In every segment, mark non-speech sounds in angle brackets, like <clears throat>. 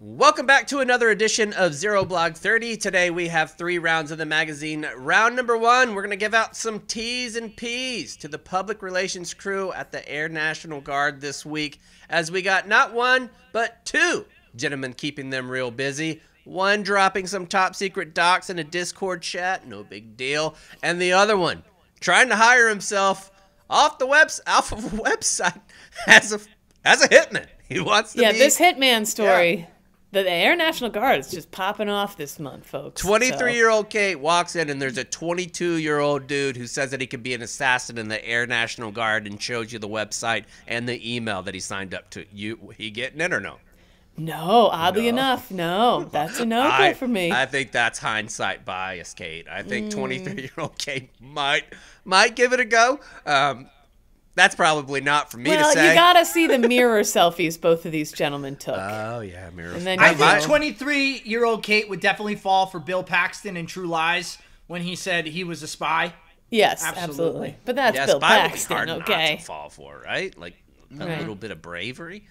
Welcome back to another edition of Zero Blog 30. Today we have three rounds of the magazine. Round number one, we're going to give out some T's and P's to the public relations crew at the Air National Guard this week, as we got not one, but two gentlemen keeping them real busy. One dropping some top secret docs in a Discord chat, no big deal. And the other one trying to hire himself off the webs <laughs> off of a website as a as a hitman. He wants to yeah, be this hitman story. The, the Air National Guard is just popping off this month, folks. 23 so- year old Kate walks in, and there's a 22 year old dude who says that he could be an assassin in the Air National Guard and shows you the website and the email that he signed up to. You, he getting it or no? No, oddly No. enough, no. That's a no go for me. I think that's hindsight bias, Kate. I Mm. think 23 year old Kate might might give it a go. Um, that's probably not for me well, to say. you gotta see the mirror selfies both of these gentlemen took. oh yeah, mirror. And then I think 23 year old Kate would definitely fall for Bill Paxton in True Lies when he said he was a spy. yes, absolutely. absolutely. But that's yeah, Bill spy would be Paxton, hard not okay? to fall for, right? Like a Right. little bit of bravery.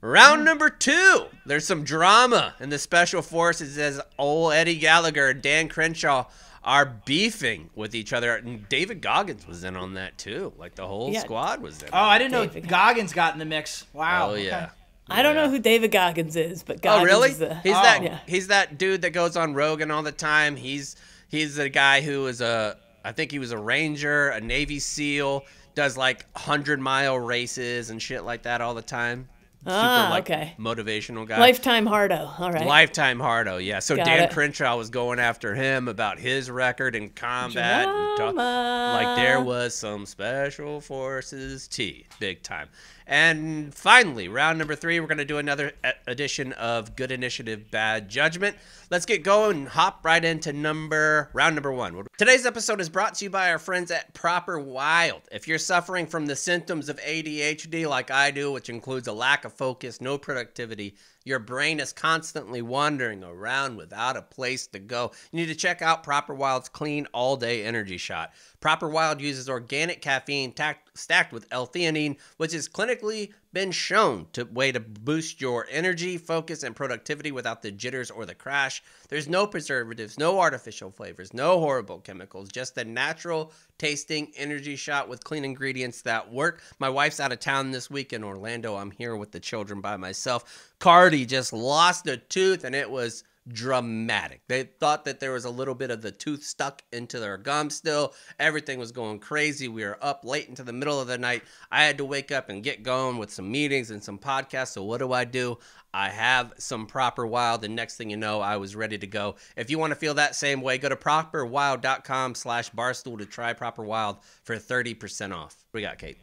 Round mm. number two. There's some drama in the special forces as old Eddie Gallagher and Dan Crenshaw are beefing with each other. And David Goggins was in on that too. Like the whole Yeah. squad was in. Oh, I didn't know David. Goggins got in the mix. Wow. Oh okay. yeah. I don't Yeah. know who David Goggins is, but Oh Goggins really? is the He's Oh. that Yeah. he's that dude that goes on Rogan all the time. He's he's the guy who is a I think he was a ranger, a Navy SEAL, does like hundred mile races and shit like that all the time. Super Ah, like okay. motivational guy. Lifetime Hardo. All right. Lifetime Hardo, yeah. So Got Dan it. Crenshaw was going after him about his record in combat. and ta- Drama. like there was some special forces tea, big time. And finally, round number three, we're going to do another edition of Good Initiative, Bad Judgment. Let's get going and hop right into number round number one. Today's episode is brought to you by our friends at Proper Wild. If you're suffering from the symptoms of ADHD like I do, which includes a lack of focus, no productivity, your brain is constantly wandering around without a place to go. You need to check out Proper Wild's clean all day energy shot. Proper Wild uses organic caffeine tac- stacked with L-theanine, which is clinically been shown to way to boost your energy, focus, and productivity without the jitters or the crash. There's no preservatives, no artificial flavors, no horrible chemicals, just a natural tasting energy shot with clean ingredients that work. My wife's out of town this week in Orlando. I'm here with the children by myself. Cardi just lost a tooth and it was dramatic. They thought that there was a little bit of the tooth stuck into their gum still. Everything was going crazy. We were up late into the middle of the night. I had to wake up and get going with some meetings and some podcasts. So what do I do? I have some proper wild, and next thing you know, I was ready to go. If you want to feel that same way, go to properwild.com slash barstool to try proper wild for 30% off. We got, Kate?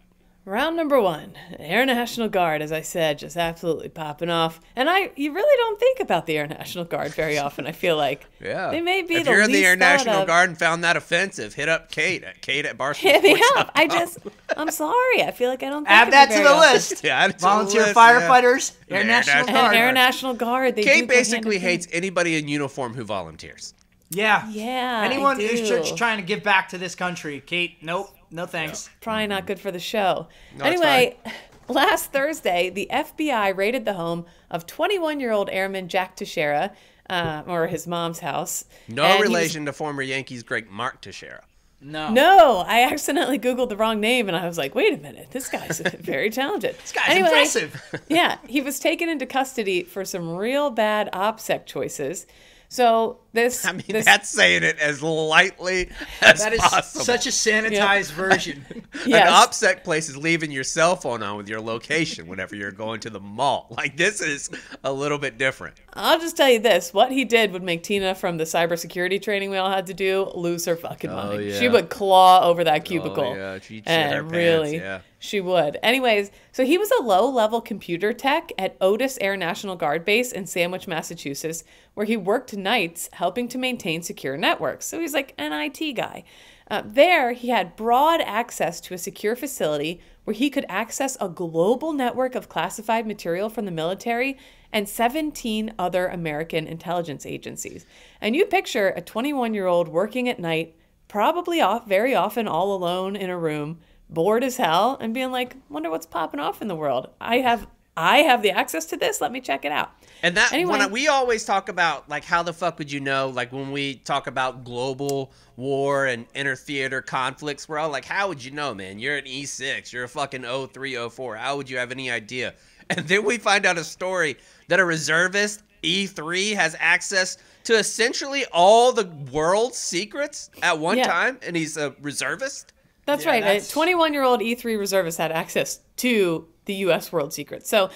Round number one, Air National Guard, as I said, just absolutely popping off. And I, you really don't think about the Air National Guard very often. I feel like <laughs> Yeah. they may be If the you're in the Air National of. Guard and found that offensive, hit up Kate at Kate at barstool. Hit me up. I just, I'm sorry. I feel like I don't <laughs> think Add that to the often. list. <laughs> Yeah, add it to the Volunteer list, yeah. firefighters, Air Air National National And Guard. Air National Guard. They Kate basically in hand. hates anybody in uniform who volunteers. Yeah. Yeah, Anyone who's trying to give back to this country, Kate, nope, no thanks. Probably not good for the show. No, anyway, <laughs> last Thursday, the FBI raided the home of 21 year old airman Jack Teixeira, uh, or his mom's house. No And he was- relation to former Yankees great Mark Teixeira. No. No, I accidentally Googled the wrong name and I was like, wait a minute, this guy's <laughs> very talented. this guy's impressive. <laughs> yeah, he was taken into custody for some real bad OPSEC choices. So this, I mean, this that's saying it as lightly as That is possible. such a sanitized version. <laughs> yes. An OPSEC place is leaving your cell phone on with your location whenever you're going to the mall. <laughs> Like this is a little bit different. I'll just tell you this: what he did would make Tina from the cybersecurity training we all had to do lose her fucking oh, mind. She Oh, would claw over that oh, cubicle. yeah, she'd and her pants, really, yeah. She would. Anyways, so he was a low-level computer tech at Otis Air National Guard Base in Sandwich, Massachusetts, where he worked nights helping to maintain secure networks. So he's like an IT guy. Uh, there, he had broad access to a secure facility where he could access a global network of classified material from the military and 17 other American intelligence agencies. And you picture a 21 year old working at night, probably off very often all alone in a room, bored as hell, and being like, wonder what's popping off in the world. I have I have the access to this. Let me check it out. And that Anyway. when I, we always talk about like how the fuck would you know like when we talk about global war and intertheater conflicts we're all like how would you know man you're an E6 you're a fucking 0304 how would you have any idea <laughs> and then we find out a story that a reservist E3 has access to essentially all the world's secrets at one Yeah. time and he's a reservist That's Yeah, right. that's- A 21 year old E3 reservist had access to the U.S. World Secrets. So,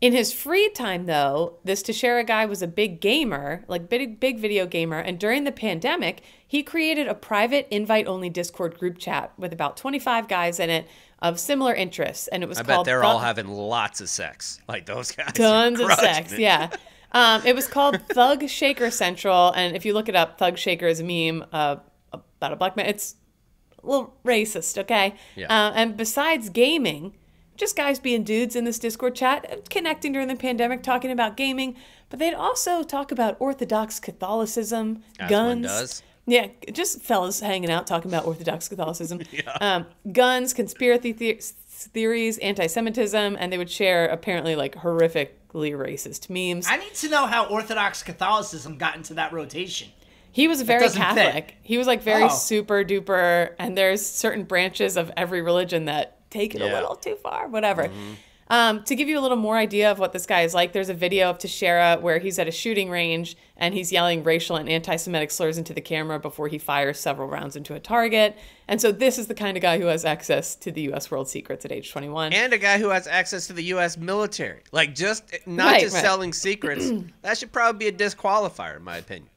in his free time, though, this Teixeira guy was a big gamer, like big, big video gamer. And during the pandemic, he created a private invite only Discord group chat with about 25 guys in it of similar interests. And it was I bet called they're Thug- all having lots of sex like those guys tons of sex. Yeah. <laughs> Um, it was called Thug Shaker Central, and if you look it up, Thug Shaker is a meme uh, about a black man. It's a little racist, okay? Yeah. Uh, and besides gaming, just guys being dudes in this Discord chat, uh, connecting during the pandemic, talking about gaming, but they'd also talk about Orthodox Catholicism, As one guns. does. Yeah, just fellas hanging out talking about Orthodox Catholicism, <laughs> um, guns, conspiracy the- theories, anti-Semitism, and they would share apparently like horrifically racist memes. I need to know how Orthodox Catholicism got into that rotation. He was very doesn't fit. Catholic. He was like very Oh. super duper, and there's certain branches of every religion that take it a little too far. Whatever. Um, to give you a little more idea of what this guy is like, there's a video of Teixeira where he's at a shooting range and he's yelling racial and anti-Semitic slurs into the camera before he fires several rounds into a target. And so this is the kind of guy who has access to the U.S. World Secrets at age 21. and a guy who has access to the U.S. military. Like, just not Right, just right. selling secrets. <clears throat> that should probably be a disqualifier, in my opinion.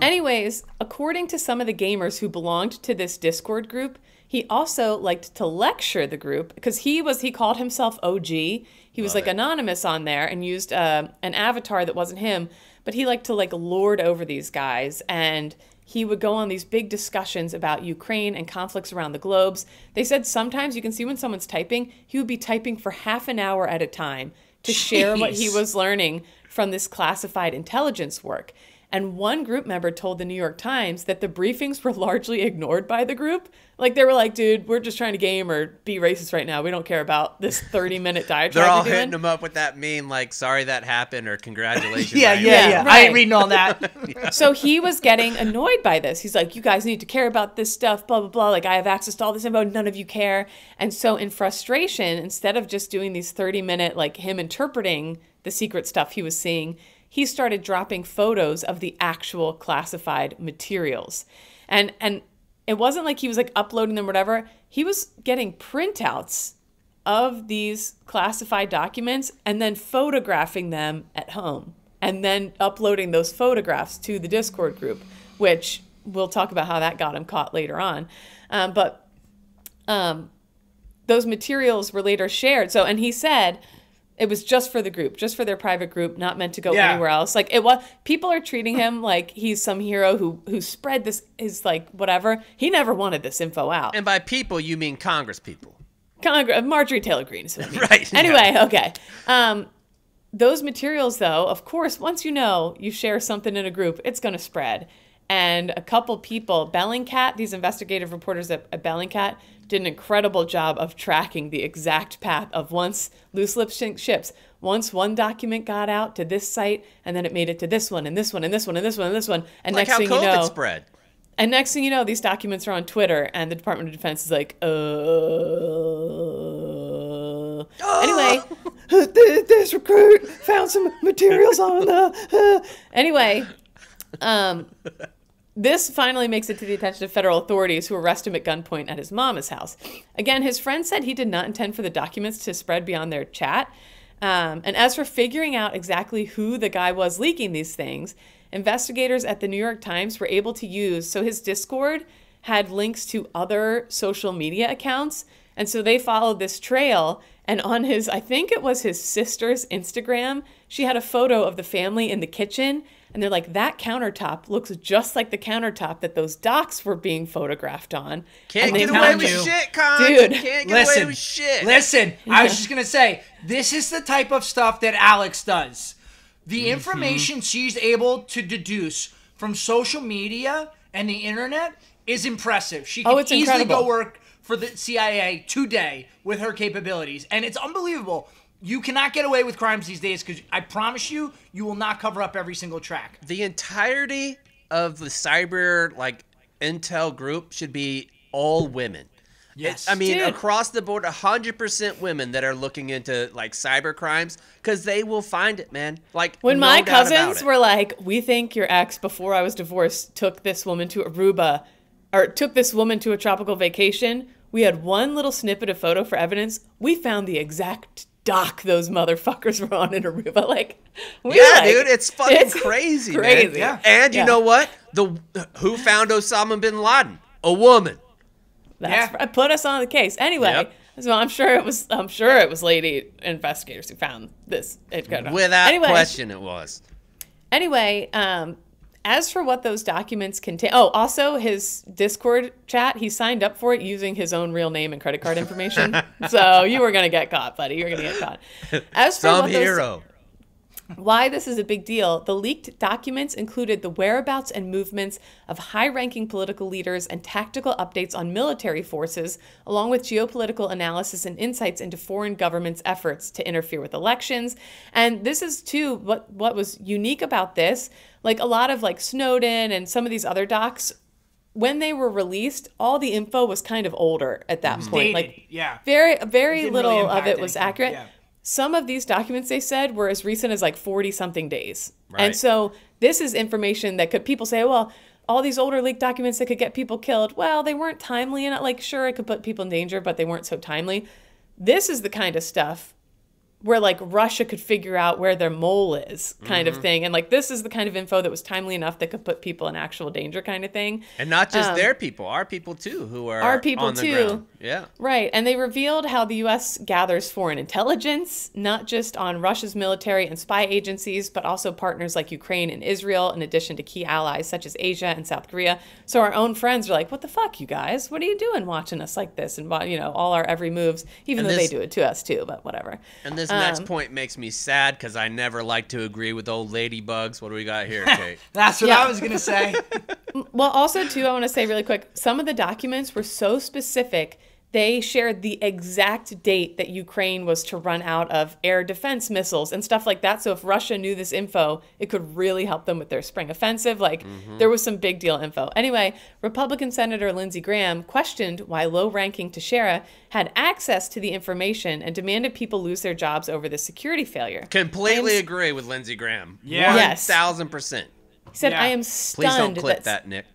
Anyways, according to some of the gamers who belonged to this Discord group, he also liked to lecture the group because he was he called himself OG. He was like it. anonymous on there and used uh, an avatar that wasn't him, but he liked to like lord over these guys and he would go on these big discussions about Ukraine and conflicts around the globes. They said sometimes you can see when someone's typing, he would be typing for half an hour at a time to share what he was learning from this classified intelligence work. And one group member told the New York Times that the briefings were largely ignored by the group. Like they were like, dude, we're just trying to game or be racist right now. We don't care about this 30 minute <laughs> diatribe. They're all you're doing." hitting him up with that meme, like, sorry that happened, or congratulations. Yeah, I yeah, Yeah, yeah. I ain't reading all that. <laughs> So he was getting annoyed by this. He's like, you guys need to care about this stuff, blah, blah, blah. Like, I have access to all this info. None of you care. And so, in frustration, instead of just doing these 30 minute, like him interpreting the secret stuff he was seeing, he started dropping photos of the actual classified materials. And, and, it wasn't like he was like uploading them, or whatever. He was getting printouts of these classified documents and then photographing them at home and then uploading those photographs to the Discord group, which we'll talk about how that got him caught later on. Um, but um, those materials were later shared. So, and he said it was just for the group, just for their private group, not meant to go Yeah. anywhere else. Like it was, people are treating him <laughs> like he's some hero who who spread this is like whatever. He never wanted this info out. And by people, you mean Congress people. Congress, Marjorie Taylor Greene is what I mean. <laughs> Right, Anyway, okay. Um, those materials, though, of course, once you know you share something in a group, it's going to spread. And a couple people, Bellingcat, these investigative reporters at, at Bellingcat, did an incredible job of tracking the exact path of once loose lip sh- ships. Once one document got out to this site, and then it made it to this one, and this one, and this one, and this one, and this one. And Like next how thing COVID you know, spread. and next thing you know, these documents are on Twitter, and the Department of Defense is like, uh. <gasps> Anyway, <laughs> this this recruit found some materials on the. uh. <laughs> Anyway, um, this finally makes it to the attention of federal authorities who arrest him at gunpoint at his mama's house. Again, his friend said he did not intend for the documents to spread beyond their chat. Um, and as for figuring out exactly who the guy was leaking these things, investigators at the New York Times were able to use so his Discord had links to other social media accounts. And so they followed this trail. And on his, I think it was his sister's Instagram, she had a photo of the family in the kitchen. And they're like, that countertop looks just like the countertop that those docs were being photographed on. Can't And they get away with you. shit, Con. Dude, Can't get listen, away with shit. listen. I was just gonna say this is the type of stuff that Alex does. The Mm-hmm. information she's able to deduce from social media and the internet is impressive. She can Oh, it's easily incredible. go work for the CIA today with her capabilities, and it's unbelievable. You cannot get away with crimes these days because I promise you, you will not cover up every single track. The entirety of the cyber like intel group should be all women. Yes. I mean, Dude. across the board, 100% women that are looking into like cyber crimes because they will find it, man. Like, When no my doubt cousins were like, "We think your ex before I was divorced took this woman to Aruba, or took this woman to a tropical vacation," we had one little snippet of photo for evidence. We found the exact dock those motherfuckers <laughs> were on in Aruba. Like, we Yeah, like- dude, it's fucking crazy, man. crazy. Yeah. And you Yeah. know what? The who found Osama bin Laden? A woman. That's Yeah. right. put us on the case. Anyway, Yep. so I'm sure it was I'm sure it was lady investigators who found this. It could- Without anyway, question, it was. Anyway, um, as for what those documents contain, oh, also his Discord chat, he signed up for it using his own real name and credit card information. <laughs> so you were gonna get caught, buddy. You were gonna get caught. As for Some what those, hero. Why this is a big deal, the leaked documents included the whereabouts and movements of high ranking political leaders and tactical updates on military forces, along with geopolitical analysis and insights into foreign governments' efforts to interfere with elections. And this is, too, what, what was unique about this. Like a lot of like Snowden and some of these other docs, when they were released, all the info was kind of older at that point. Dated, Like yeah. very very little really of it was accurate. yeah. Some of these documents they said were as recent as like 40 something days. Right. And so this is information that could people say, well, all these older leaked documents that could get people killed. Well, they weren't timely and like sure it could put people in danger, but they weren't so timely. This is the kind of stuff where like Russia could figure out where their mole is, kind Mm-hmm. of thing. And like this is the kind of info that was timely enough that could put people in actual danger, kind of thing. And not just their people, our people too, who are Um, Our people too. ground. Yeah. Right. And they revealed how the U.S. gathers foreign intelligence, not just on Russia's military and spy agencies, but also partners like Ukraine and Israel, in addition to key allies such as Asia and South Korea. So our own friends are like, what the fuck, you guys? What are you doing watching us like this? And, you know, all our every moves, even And though this- they do it to us too, but whatever. And this Um, next point makes me sad because I never like to agree with old ladybugs. What do we got here, <laughs> Kate? That's what Yeah. I was gonna say. <laughs> Well, also too, I want to say really quick, some of the documents were so specific. They shared the exact date that Ukraine was to run out of air defense missiles and stuff like that. So if Russia knew this info, it could really help them with their spring offensive. Like mm-hmm. there was some big deal info. Anyway, Republican Senator Lindsey Graham questioned why low-ranking Teixeira had access to the information and demanded people lose their jobs over the security failure. Completely I'm- agree with Lindsey Graham. Yeah. Yes. 1000%. He said, Yeah. "I am stunned." Please don't clip that that, Nick.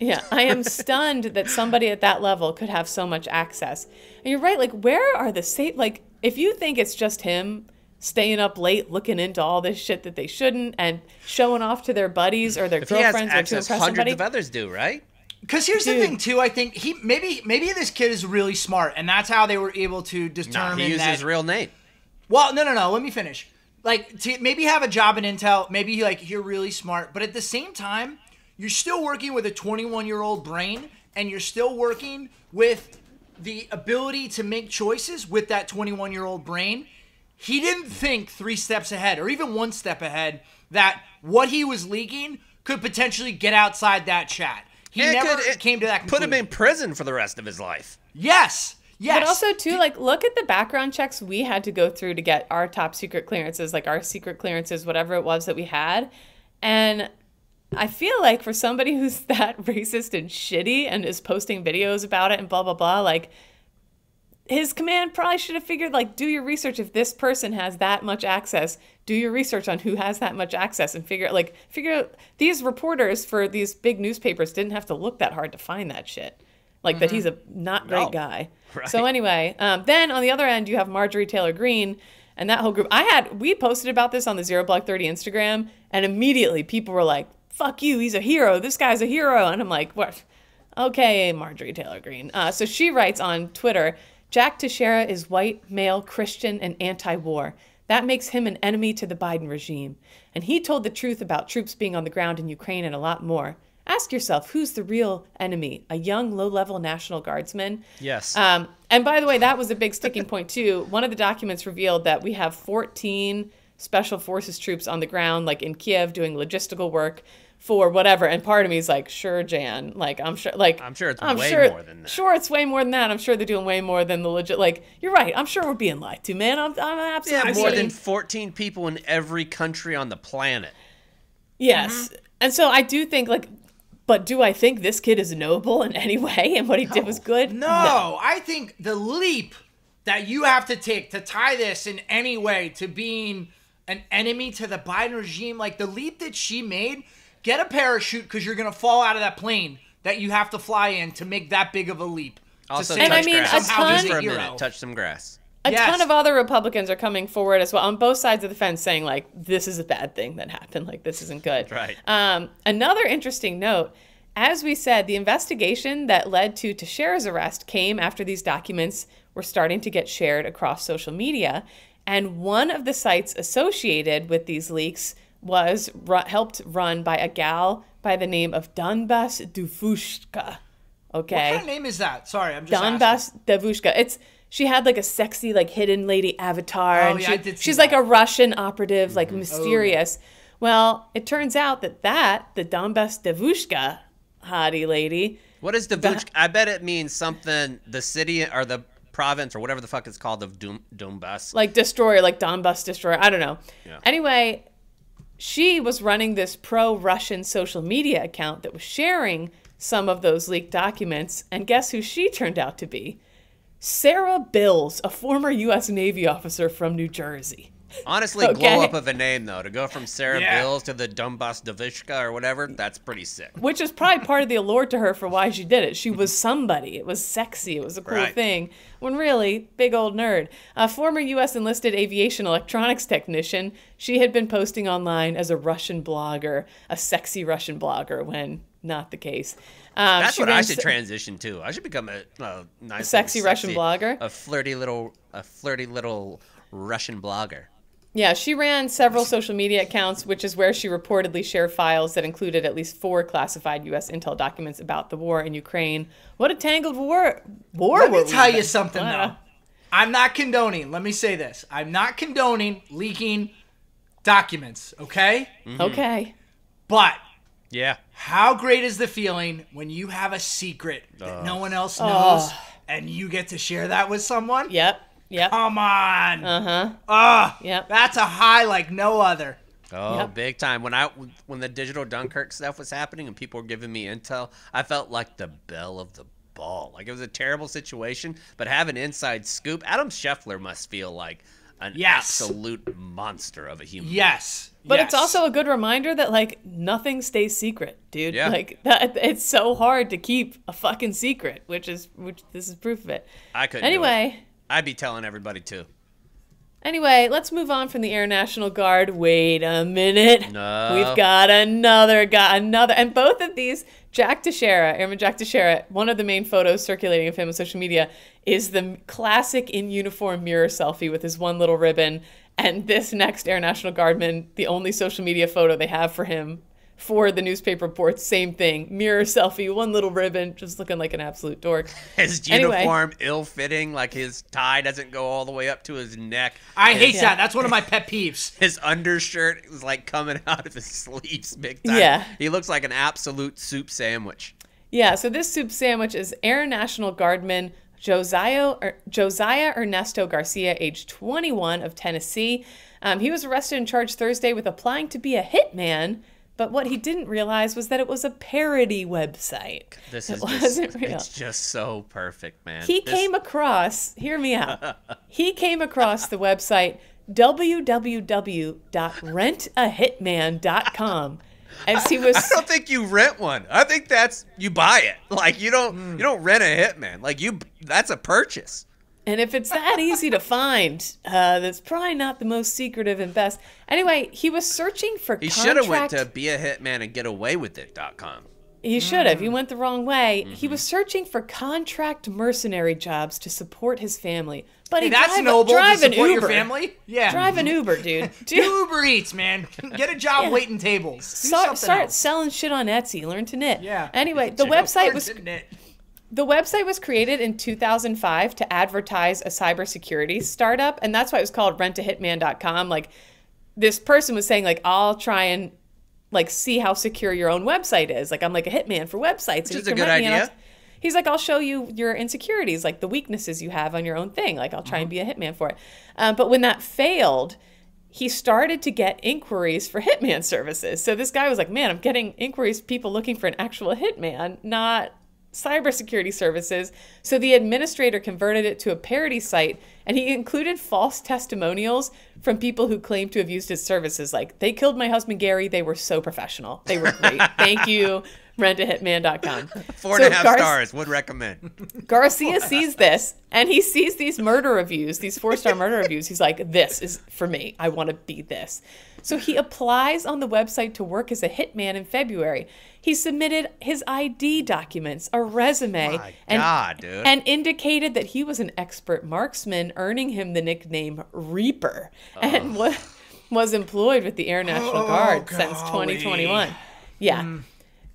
Yeah, I am <laughs> stunned that somebody at that level could have so much access. And you're right, like where are the safe like if you think it's just him staying up late looking into all this shit that they shouldn't and showing off to their buddies or their If he has girlfriends or to access, impress hundreds somebody. of others do, right? Because here's Dude. the thing too. I think he maybe maybe this kid is really smart, and that's how they were able to determine. Nah, determine he uses that. his real name. Well, no, no, no. Let me finish. Like, to maybe have a job in Intel, maybe like you're really smart, but at the same time, you're still working with a 21 year old brain, and you're still working with the ability to make choices with that 21 year old brain. He didn't think three steps ahead, or even one step ahead, that what he was leaking could potentially get outside that chat. He It never could- it came to that Put him in prison for the rest of his life. Yes. Yes. But also too, like look at the background checks we had to go through to get our top secret clearances, like our secret clearances, whatever it was that we had. And I feel like for somebody who's <laughs> that racist and shitty and is posting videos about it and blah blah blah, like his command probably should have figured like do your research. If this person has that much access do your research on who has that much access and figure out like figure out these reporters for these big newspapers didn't have to look that hard to find that shit. Like that he's a not great No. guy. <laughs> Right. so anyway um, then on the other end you have marjorie taylor greene and that whole group. I had we posted about this on the zero blog 30 instagram and immediately people were like fuck you he's a hero this guy's a hero and i'm like what Okay, Marjorie Taylor Greene. Uh, so she writes on Twitter Jack Teixeira is white, male, Christian, and anti war. That makes him an enemy to the Biden regime. And he told the truth about troops being on the ground in Ukraine and a lot more. Ask yourself who's the real enemy? A young, low level National Guardsman? Yes. Um, and by the way, that was a big sticking point too. <laughs> One of the documents revealed that we have 14 special forces troops on the ground, like in Kiev, doing logistical work. For whatever. And part of me is like, sure, Jan. Like, I'm sure. Like, I'm sure it's way more than that. Sure, it's way more than that. I'm sure they're doing way more than the legit. Like, you're right. I'm sure we're being lied to, man. I'm, I'm absolutely Yeah, more than 14 people in every country on the planet. Yes. Mm-hmm. And so I do think like but do I think this kid is noble in any way and what he did was good? No, I think the leap that you have to take to tie this in any way to being an enemy to the Biden regime, like the leap that she made, get a parachute because you're gonna fall out of that plane that you have to fly in to make that big of a leap. to Also, say And I touch mean, a grass. somehow ton- Just for a hero. minute, touch some grass. A Yes. ton of other Republicans are coming forward as well on both sides of the fence saying like this is a bad thing that happened, like this isn't good. Right. Um, another interesting note, as we said, the investigation that led to Teixeira's arrest came after these documents were starting to get shared across social media, and one of the sites associated with these leaks was ru- helped run by a gal by the name of Donbas Devushka. Okay. What kind of name is that? Sorry, I'm just asking. Donbas Devushka. It's she had like a sexy like hidden lady avatar. Oh, and yeah, she- I did see she's like a Russian operative, like Oh, mysterious. Well, it turns out that that the Donbas Devushka hottie lady. What is the Vuch? I bet it means something. The city or the province or whatever the fuck it's called of Doom Donbass. like destroyer, like Donbas destroyer. I don't know. Yeah. Anyway, she was running this pro-Russian social media account that was sharing some of those leaked documents, and guess who she turned out to be? Sarah Bills, a former U.S. Navy officer from New Jersey. Honestly, Okay. glow up of a name though. To go from Sarah Yeah. Bills to the Donbass Devushka or whatever, that's pretty sick. which is probably part of the allure to her for why she did it. She was somebody. It was sexy. It was a cool Right. thing. When really, big old nerd. A former U.S. enlisted aviation electronics technician, she had been posting online as a Russian blogger, a sexy Russian blogger, when not the case. Um, That's she what I should transition to. I should become a, a nice, sexy little Russian blogger? a flirty little, a flirty little Russian blogger. Yeah, she ran several social media accounts, which is where she reportedly shared files that included at least four classified U.S. intel documents about the war in Ukraine. What a tangled war! War. Let were me we tell you in. something Wow. though. I'm not condoning. Let me say this. I'm not condoning leaking documents, okay? Mm-hmm. Okay. But Yeah. how great is the feeling when you have a secret that no one else knows and you get to share that with someone? Yep. Yep. Come on. Uh huh. Ah, Yep. that's a high like no other. Oh, Yep. big time. When I when the digital Dunkirk stuff was happening and people were giving me intel, I felt like the belle of the ball. Like it was a terrible situation, but have an inside scoop. Adam Schefter must feel like an Yes. absolute monster of a human. Yes. But yes. it's also a good reminder that like nothing stays secret, dude. Yeah. Like that, it's so hard to keep a fucking secret, which is which this is proof of it. I couldn't. do it. Anyway, I'd be telling everybody too. Anyway, let's move on from the Air National Guard. Wait a minute. No. We've got another guy, another, and both of these, Jack Teixeira, Airman Jack Teixeira, one of the main photos circulating of him on social media is the classic in uniform mirror selfie with his one little ribbon. And this next Air National Guardman, the only social media photo they have for him for the newspaper reports, same thing. Mirror selfie, one little ribbon, just looking like an absolute dork. <laughs> His Anyway. uniform ill-fitting, like his tie doesn't go all the way up to his neck. I hate Yeah. that. That's one of my pet peeves. <laughs> His undershirt is like coming <laughs> out of his sleeves big time. Yeah. He looks like an absolute soup sandwich. Yeah, so this soup sandwich is Air National Guardman Josiah, er, Josiah Ernesto Garcia, age 21 of Tennessee. Um, he was arrested and charged Thursday with applying to be a hitman, but what he didn't realize was that it was a parody website. This it is wasn't just, real. It's just so perfect, man. He This- came across, hear me out. <laughs> he came across the website www.rentahitman.com as he was I don't think you rent one. I think that's you buy it. Like you don't Hmm. you don't rent a hitman. Like you that's a purchase. And if it's that easy to find, uh, that's probably not the most secretive and best. Anyway, he was searching for He should have went to be a hitman and get away with it.com. He should have. He Mm. went the wrong way. Mm-hmm. He was searching for contract mercenary jobs to support his family. But he Hey, that's drive, noble drive to an support Uber. your family. Yeah. Drive an Uber, dude. <laughs> Do Uber Eats, man. <laughs> Get a job Yeah. waiting tables. Do start, something start else. selling shit on Etsy. Learn to knit. Yeah. Anyway, <laughs> the website was Didn't it? The website was created in 2005 to advertise a cybersecurity startup, and that's why it was called rentahitman.com. Like, this person was saying, like, I'll try and like see how secure your own website is. Like I'm like a hitman for websites. Which is a good idea. He's like, I'll show you your insecurities, like the weaknesses you have on your own thing. Like I'll try and be a hitman for it. Um, but when that failed, he started to get inquiries for hitman services. So this guy was like, man, I'm getting inquiries, people looking for an actual hitman, not cybersecurity services. So the administrator converted it to a parody site and he included false testimonials from people who claimed to have used his services. Like, they killed my husband Gary. They were so professional. They were great. <laughs> Thank you. Rentahitman.com. Four and so a half Gar- stars. Would recommend. Garcia sees this and he sees these murder reviews, these four star murder <laughs> reviews. He's like, this is for me. I want to be this. So he applies on the website to work as a hitman in February. He submitted his ID documents, a resume, and, God, and indicated that he was an expert marksman, earning him the nickname Reaper, oh. and was, was employed with the Air National oh, Guard golly. since 2021. Yeah. Mm.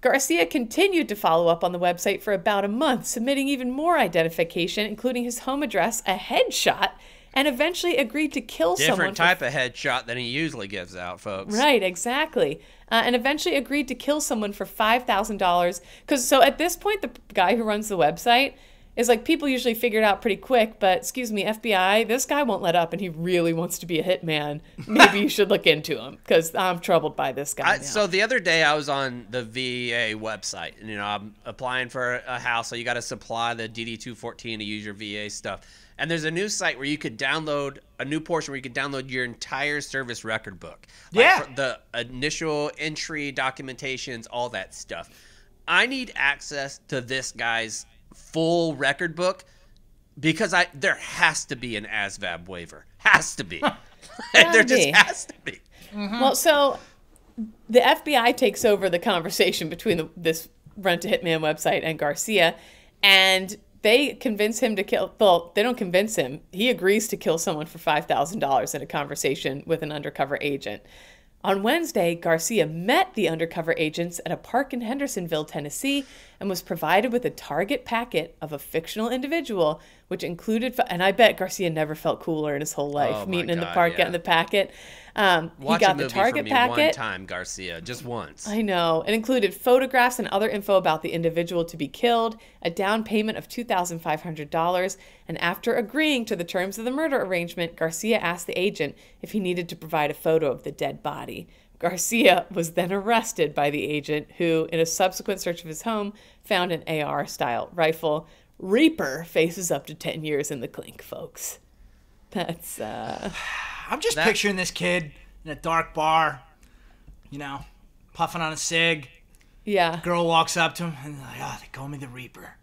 Garcia continued to follow up on the website for about a month, submitting even more identification, including his home address, a headshot, and eventually agreed to kill Different someone. Different type of headshot than he usually gives out, folks. Right, exactly. Uh, and eventually agreed to kill someone for $5,000. Because so at this point, the guy who runs the website is like people usually figure it out pretty quick, but excuse me, FBI, this guy won't let up and he really wants to be a hitman. Maybe you should look into him because I'm troubled by this guy. I, so the other day I was on the VA website and, you know, I'm applying for a house. So you got to supply the DD 214 to use your VA stuff. And there's a new site where you could download a new portion where you could download your entire service record book. Like yeah. The initial entry documentations, all that stuff. I need access to this guy's full record book because I there has to be an ASVAB waiver. Has to be. <laughs> there just has to be. Mm-hmm. Well, so the FBI takes over the conversation between the, this Rent a Hitman website and Garcia, and they convince him to kill. Well, they don't convince him. He agrees to kill someone for five thousand dollars in a conversation with an undercover agent. On Wednesday, Garcia met the undercover agents at a park in Hendersonville, Tennessee, and was provided with a target packet of a fictional individual, which included, and I bet Garcia never felt cooler in his whole life, oh meeting God, in the park, yeah. getting the packet. Um, Watch he got the target packet one time, Garcia, just once. I know. It included photographs and other info about the individual to be killed, a down payment of two thousand five hundred dollars, and after agreeing to the terms of the murder arrangement, Garcia asked the agent if he needed to provide a photo of the dead body. Garcia was then arrested by the agent, who, in a subsequent search of his home, found an AR style rifle. Reaper faces up to 10 years in the clink, folks. That's, uh. I'm just that... picturing this kid in a dark bar, you know, puffing on a cig. Yeah. Girl walks up to him and like, oh, they call me the Reaper.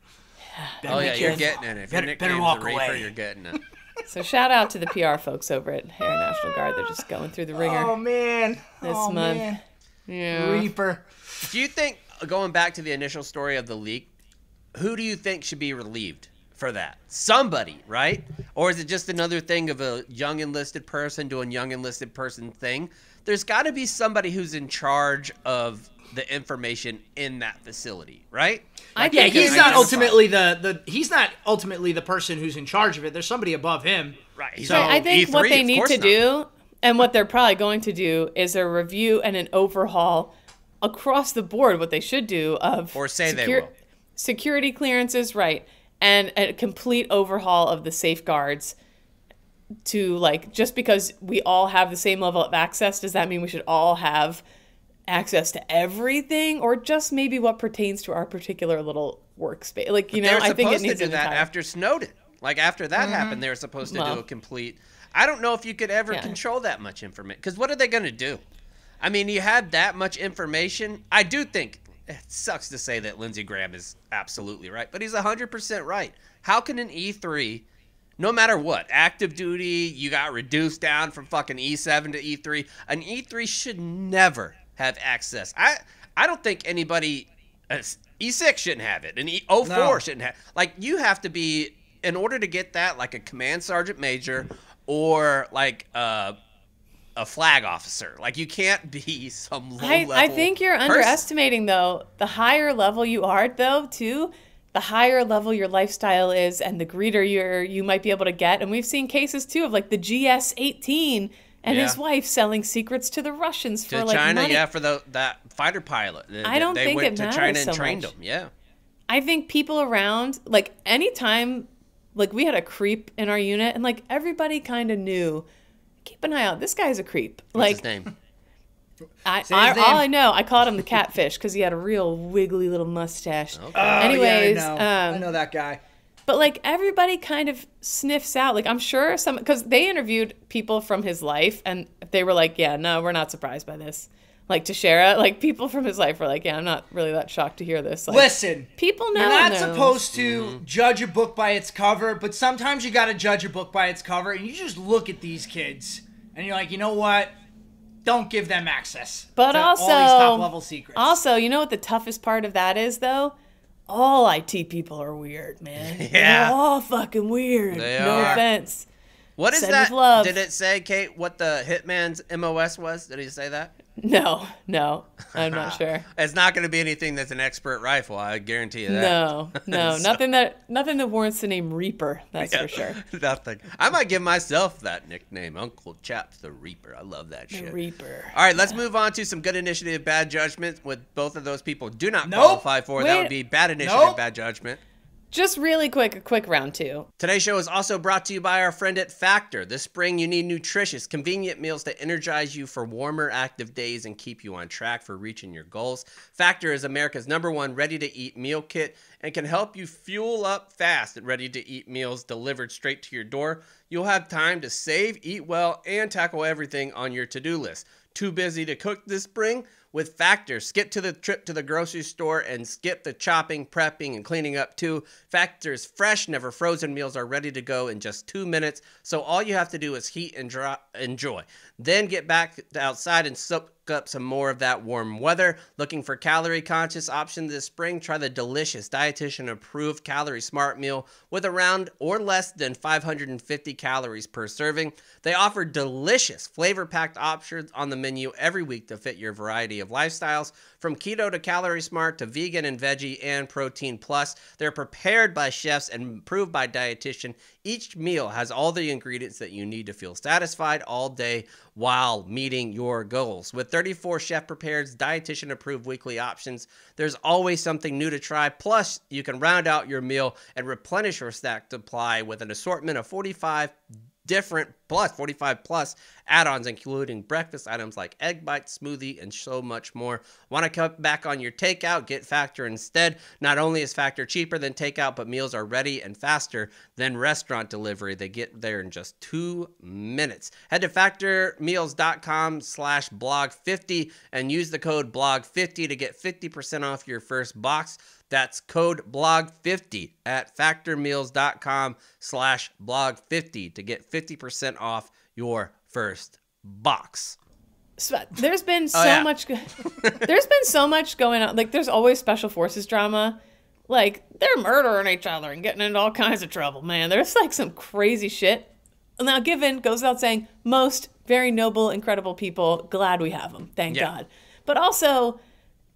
Better oh yeah, you're getting it. If better, better walk the Reaper, away. you're getting it. <laughs> So shout out to the PR folks over at Air National Guard. They're just going through the ringer. Oh man, this oh, month. Man. Yeah. Reaper. Do you think going back to the initial story of the leak, who do you think should be relieved? for that? Somebody, right? Or is it just another thing of a young enlisted person doing young enlisted person thing? There's got to be somebody who's in charge of the information in that facility, right? Like yeah, he's not ultimately the, the he's not ultimately the person who's in charge of it. There's somebody above him. Right. So I think E3, what they need to not. do and what they're probably going to do is a review and an overhaul across the board what they should do of or say secure, they will. security clearances, right? and a complete overhaul of the safeguards to like just because we all have the same level of access does that mean we should all have access to everything or just maybe what pertains to our particular little workspace like you know i think it needs to do that entire... after snowden like after that mm-hmm. happened they were supposed to well, do a complete i don't know if you could ever yeah. control that much information because what are they going to do i mean you had that much information i do think it sucks to say that Lindsey Graham is absolutely right, but he's 100% right. How can an E3, no matter what, active duty, you got reduced down from fucking E7 to E3, an E3 should never have access. I I don't think anybody uh, E6 shouldn't have it, and E04 no. shouldn't have. Like you have to be in order to get that like a command sergeant major or like uh a flag officer. Like you can't be some low I, level. I think you're person. underestimating though. The higher level you are though, too, the higher level your lifestyle is and the greeter you're you might be able to get. And we've seen cases too of like the GS 18 and his wife selling secrets to the Russians for to like China, money. yeah, for the that fighter pilot. They- I don't they think went it to matters China and so trained much. them. Yeah. I think people around, like anytime, like we had a creep in our unit, and like everybody kind of knew. Keep an eye out. This guy's a creep. What's like his name? I, Say I his all. I know, I called him the catfish because he had a real wiggly little mustache. Oh, yeah, Anyways, I know. I um, know that guy. But like everybody kind of sniffs out. Like I'm sure some because they interviewed people from his life and they were like, "Yeah, no, we're not surprised by this." Like Teixeira, like people from his life were like, "Yeah, I'm not really that shocked to hear this." Like, Listen, people know. You're not knows. supposed to Mm-hmm. judge a book by its cover, but sometimes you got to judge a book by its cover, and you just look at these kids, and you're like, you know what? Don't give them access. But to also, all these top level secrets. also, you know what the toughest part of that is, though? All IT people are weird, man. <laughs> Yeah. They're all fucking weird. They no are. offense. What is Send that? love. Did it say, Kate, what the Hitman's MOS was? Did he say that? No, no, I'm not <laughs> sure. It's not going to be anything that's an expert rifle. I guarantee you that. No, <laughs> no, So- nothing that nothing that warrants the name Reaper. That's for sure. <laughs> Nothing. I might give myself that nickname, Uncle Chap the Reaper. I love that The shit. Reaper. All right, let's move on to some good initiative, bad judgment. With both of those people do not Nope. qualify for. That would be bad initiative, Nope. bad judgment. Just really quick, a quick round two. Today's show is also brought to you by our friend at Factor. This spring, you need nutritious, convenient meals to energize you for warmer, active days and keep you on track for reaching your goals. Factor is America's number one ready to eat meal kit and can help you fuel up fast at ready to eat meals delivered straight to your door. You'll have time to save, eat well, and tackle everything on your to do list. Too busy to cook this spring? With Factor, skip to the trip to the grocery store and skip the chopping, prepping, and cleaning up too. Factor's fresh, never frozen meals are ready to go in just two minutes, so all you have to do is heat and dry, enjoy. Then get back outside and soak up some more of that warm weather. Looking for calorie conscious options this spring? Try the delicious dietitian approved calorie smart meal with around or less than 550 calories per serving. They offer delicious flavor packed options on the menu every week to fit your variety of lifestyles. From keto to calorie smart to vegan and veggie and protein plus, they're prepared by chefs and approved by dietitian. Each meal has all the ingredients that you need to feel satisfied all day while meeting your goals. With 34 chef prepared, dietitian approved weekly options, there's always something new to try. Plus, you can round out your meal and replenish your snack supply with an assortment of 45 different plus 45 plus add-ons including breakfast items like egg bites smoothie and so much more. Want to cut back on your takeout? Get factor instead. Not only is factor cheaper than takeout but meals are ready and faster than restaurant delivery. They get there in just two minutes. Head to factormeals.com slash blog 50 and use the code blog 50 to get 50% off your first box that's code blog50 at factormeals.com slash blog50 to get 50% off your first box. So, there's been oh, so Oh, yeah. much. <laughs> there's been so much going on. Like there's always special forces drama. Like they're murdering each other and getting into all kinds of trouble. Man, there's like some crazy shit. Now, given goes without saying, most very noble, incredible people. Glad we have them. Thank Yeah. God. But also,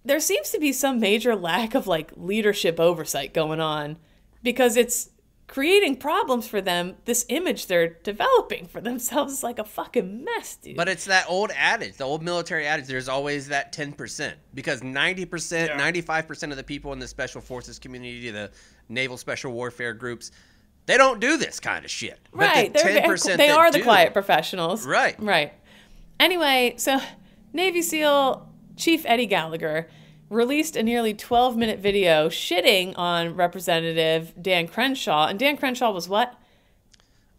there seems to be some major lack of like leadership oversight going on because it's creating problems for them. This image they're developing for themselves is like a fucking mess, dude. But it's that old adage, the old military adage, there's always that 10%. Because 90%, Yeah. 95% of the people in the special forces community, the naval special warfare groups, they don't do this kind of shit. But right the they're, 10% they that are the do- quiet professionals Right. right anyway so navy seal chief eddie gallagher released a nearly 12 minute video shitting on representative dan crenshaw and dan crenshaw was what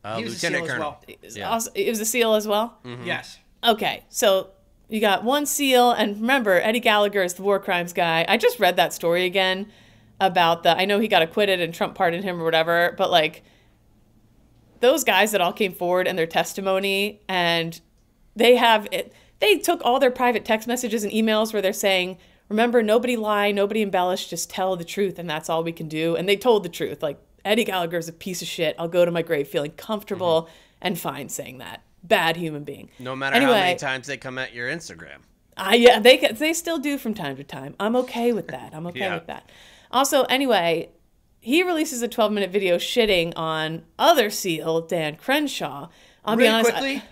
Uh, He was a Lieutenant SEAL as well. It was Yeah. also- it was a seal as well Yes. okay so you got one seal and remember eddie gallagher is the war crimes guy i just read that story again about the i know he got acquitted and trump pardoned him or whatever but like those guys that all came forward and their testimony and they have it they took all their private text messages and emails where they're saying remember nobody lie nobody embellish just tell the truth and that's all we can do and they told the truth like eddie gallagher is a piece of shit i'll go to my grave feeling comfortable mm-hmm. and fine saying that bad human being No matter how many times they come at your Instagram. I yeah, they they still do from time to time. I'm okay with that. I'm okay Yeah. with that. Also, anyway, he releases a 12 minute video shitting on other SEAL Dan Crenshaw. I'll be really honest. Quickly, I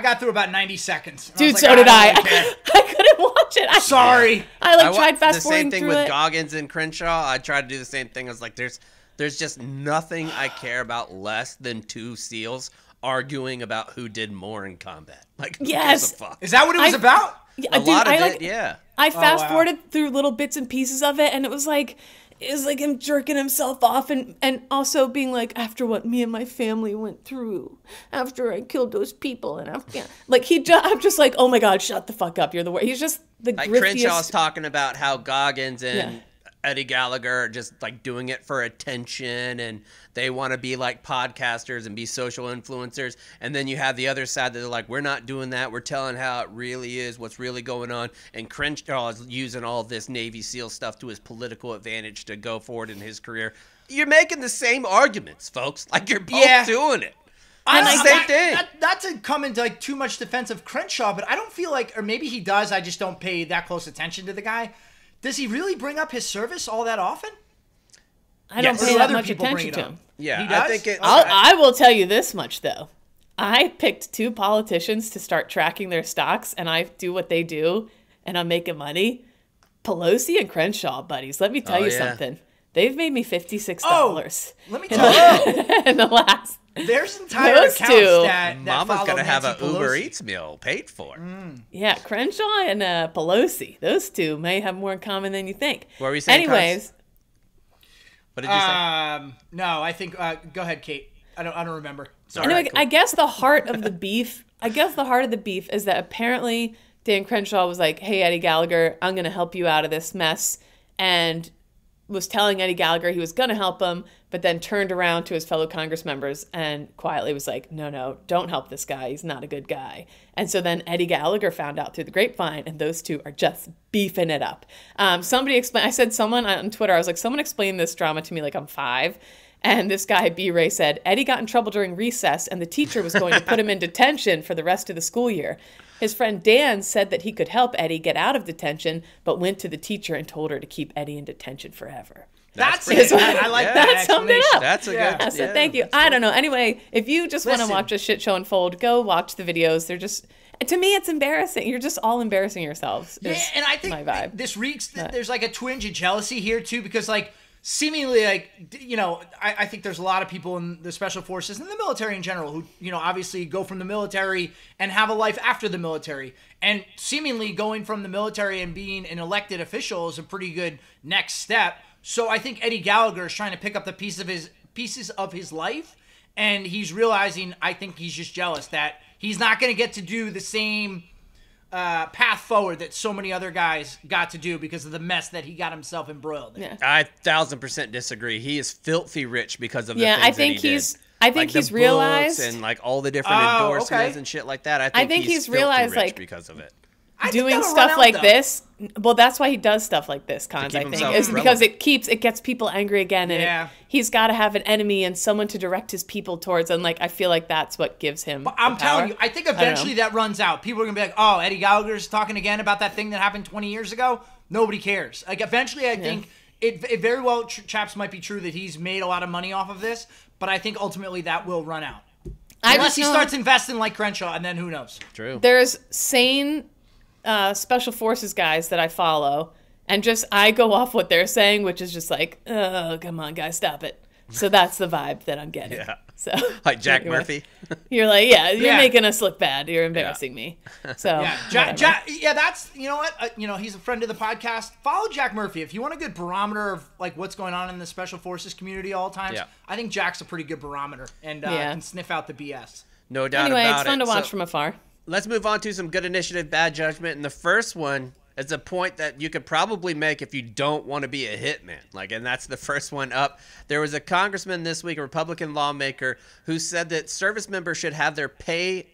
got through about 90 seconds. Dude, was so like, did I. really. <laughs> I couldn't watch it. I, Sorry. I like I tried fast the forwarding same thing with it. Goggins and Crenshaw. I tried to do the same thing. I was like, there's there's just nothing I care about less than two seals arguing about who did more in combat. <laughs> Like, who Yes. a fuck? Is that what it was I- about? Yeah, a dude, lot of I it, like. yeah. I oh, fast wow. forwarded through little bits and pieces of it, and it was like. Was like him jerking himself off and, and also being like, after what me and my family went through, after I killed those people in Afghanistan. Like, he just, I'm just like, oh my God, shut the fuck up. You're the worst. He's just the Like griffiest. Crenshaw's talking about how Goggins and Yeah. Eddie Gallagher just like doing it for attention and they want to be like podcasters and be social influencers. And then you have the other side that they're like, we're not doing that. We're telling how it really is, what's really going on. And Crenshaw oh, is using all this Navy SEAL stuff to his political advantage to go forward in his career. You're making the same arguments, folks. Like you're both Yeah. doing it. I, It's the I- same thing. Not, not to come into like too much defense of Crenshaw, but I don't feel like, or maybe he does. I just don't pay that close attention to the guy. Does he really bring up his service all that often? I don't Yes. Pay that much attention to him. Yeah, He I think it. I'll, I will tell you this much though. I picked two politicians to start tracking their stocks, and I do what they do, and I'm making money. Pelosi and Crenshaw, buddies. Let me tell Oh, you yeah. something. They've made me fifty six oh, dollars Let me tell you, <laughs> in the last. There's entire Those accounts two. that, that Mama's gonna have Nancy an Uber Eats meal paid for. Yeah, Crenshaw and uh, Pelosi. Those two may have more in common than you think. What were you saying, Cuz? Anyways, What did you say? Um, no, I think. Uh, go ahead, Kate. I don't. I don't remember. Sorry. Anyway, cool. I guess the heart of the beef, I guess the heart of the beef is that apparently Dan Crenshaw was like, "Hey Eddie Gallagher, I'm going to help you out of this mess." And was telling Eddie Gallagher he was going to help him, but then turned around to his fellow Congress members and quietly was like, "No, no, don't help this guy. He's not a good guy." And so then Eddie Gallagher found out through the grapevine, and those two are just beefing it up. Um, somebody explain. I said someone on Twitter. I was like, "Someone explain this drama to me like I'm five. And this guy, B Ray, said Eddie got in trouble during recess, and the teacher was going to put him in <laughs> detention for the rest of the school year. His friend Dan said that he could help Eddie get out of detention, but went to the teacher and told her to keep Eddie in detention forever. That's, pretty it. good. I, I like Yeah. that. That summed it up. That's a Yeah. good. I said, yeah, thank you. I don't know. Anyway, if you just want to watch a shit show unfold, go watch the videos. They're just, to me, it's embarrassing. You're just all embarrassing yourselves. Yeah, and I think my vibe. this reeks. There's like a twinge of jealousy here too, because like seemingly like you know I, I think there's a lot of people in the special forces and the military in general who you know obviously go from the military and have a life after the military and seemingly going from the military and being an elected official is a pretty good next step so i think eddie gallagher is trying to pick up the piece of his pieces of his life and he's realizing i think he's just jealous that he's not going to get to do the same uh, path forward that so many other guys got to do because of the mess that he got himself embroiled in. Yeah. I thousand percent disagree. He is filthy rich because of the Yeah, things I that think he he's- did. I think Like the he's books realized- and like all the different Oh, endorsements okay. and shit like that. I think, think he's filthy realized, rich like, because of it. I doing stuff out, like though. this well that's why he does stuff like this cons keep i think is because relevant. it keeps it gets people angry again and it- he's got to have an enemy and someone to direct his people towards and like i feel like that's what gives him But I'm the telling you, I think don't know. eventually that runs out. People are gonna be like, "Oh, Eddie Gallagher's talking again about that thing that happened 20 years ago." Nobody cares. Like eventually, I think it, it very well, tr- chaps, might be true that he's made a lot of money off of this, but I think ultimately that will run out I unless just he starts investing like Crenshaw, and then who knows? True. there's sane uh, special forces guys that i follow and just i go off what they're saying which is just like oh come on guys stop it so that's the vibe that i'm getting Yeah. so <laughs> like Jack <laughs> Anyway. Murphy. <laughs> you're like yeah you're Yeah. making us look bad you're embarrassing me so Yeah, Jack, whatever. Jack, yeah, that's you know what, uh, you know, he's a friend of the podcast. Follow Jack Murphy if you want a good barometer of like what's going on in the special forces community all times. Yeah. I think Jack's a pretty good barometer and uh, Yeah. can sniff out the BS. No doubt anyway about it's fun it. to watch So- from afar let's move on to some good initiative, bad judgment. And the first one is a point that you could probably make if you don't want to be a hitman. Like, and that's the first one up. There was a congressman this week, a Republican lawmaker, who said that service members should have their pay